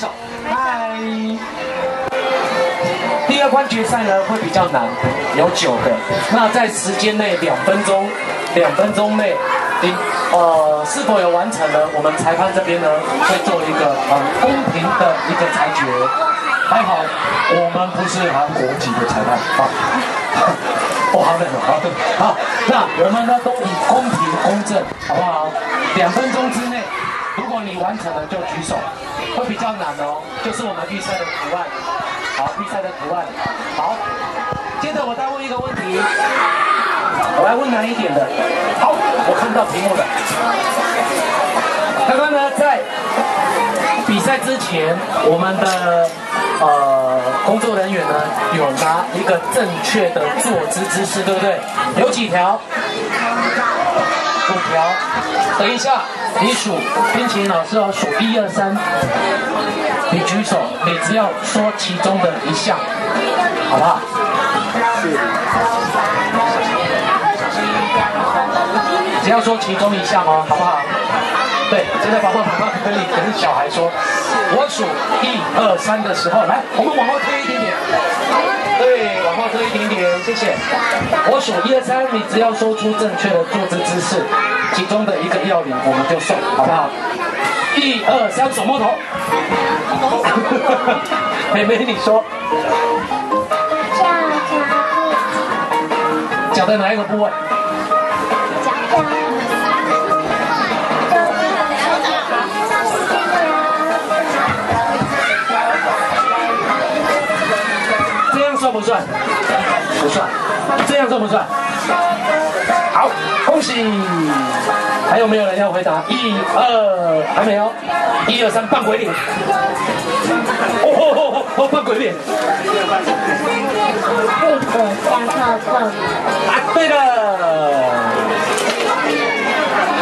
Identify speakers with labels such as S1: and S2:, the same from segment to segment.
S1: 手，嗨。第二关决赛呢会比较难，有九个。那在时间内两分钟，两分钟内，你呃是否有完成呢？我们裁判这边呢会做一个很公平的一个裁决。还好我们不是韩国籍的裁判啊。哦，好冷哦，好冷。好，那我们呢都以公平公正，好不好？两分钟之，如果你完成了就举手，会比较难哦，就是我们预赛的图案。好，比赛的图案。好，接着我再问一个问题，我来问难一点的。好，我看到题目了。刚刚呢，在比赛之前，我们的呃工作人员呢有拿一个正确的坐姿姿势，对不对？有几条？五条。等一下，你数，冰淇淋老师哦，数一二三。你举手，你只要说其中的一项，好不好？只要说其中一项哦，好不好？对，现在宝宝宝宝可以，跟小孩说，我数一二三的时候，来，我们往后推一点点。对，后推一点点，谢谢。我数一二三，你只要说出正确的坐姿姿势，其中的一个要领，我们就送，好不好？一二三，手摸头。妹妹，你说。脚在哪一个部位？这样算不算？不算。这样算不算？好，恭喜。还有没有人要回答？一二，还没有。一二三，扮鬼脸。哦哦哦，扮鬼脸。不可相靠靠。答对了。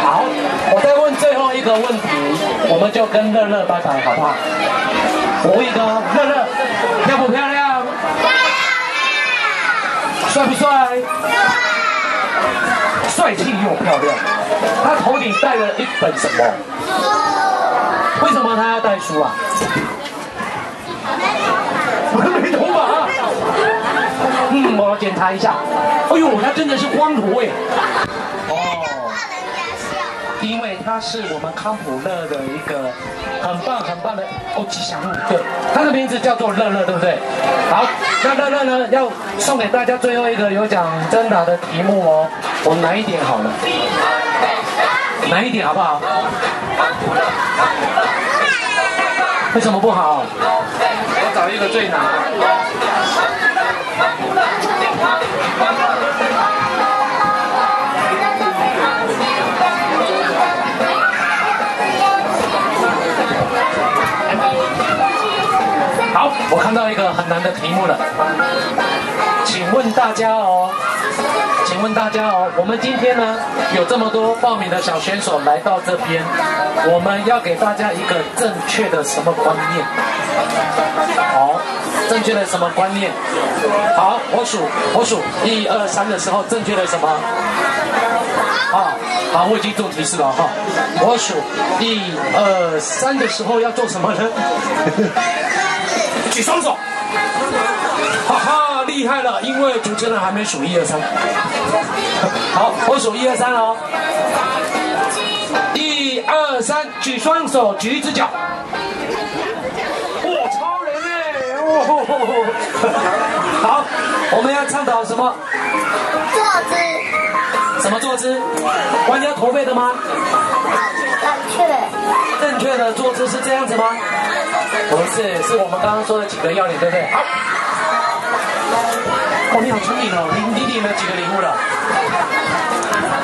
S1: 好，我再问最后一个问题，我们就跟乐乐拜拜，好不好？我问一个，乐乐，漂不漂亮？帅不帅？帅帅气又漂亮。他头顶戴了一本什么？书为什么他要带书啊？没头发。嗯，我要检查一下。哎呦，他真的是光头哎。因为他是我们康普乐的一个很棒很棒的哦吉祥物，对，他的名字叫做乐乐，对不对？好，那乐乐呢要送给大家最后一个有奖征答的题目哦，我们难一点好了。难一点好不好？为什么不好？我找一个最难的。很难的题目了，请问大家哦。请问大家哦，我们今天呢有这么多报名的小选手来到这边，我们要给大家一个正确的什么观念？好，正确的什么观念？好，我数我数一二三的时候，正确的什么？好，好，我已经做提示了哈。我数一二三的时候要做什么呢？举双手。哈哈，厉害了！因为主持人还没数一二三。好，我数一二三哦。一二三，举双手，举一只脚。哇，超人哎！好，我们要倡导什么？
S2: 坐姿。
S1: 什么坐姿？弯腰驼背的吗？
S2: 正确。
S1: 正确的坐姿是这样子吗？不是，是我们刚刚说的几个要领，对不对？好。哦，你好聪明哦！你你领了几个礼物了？好。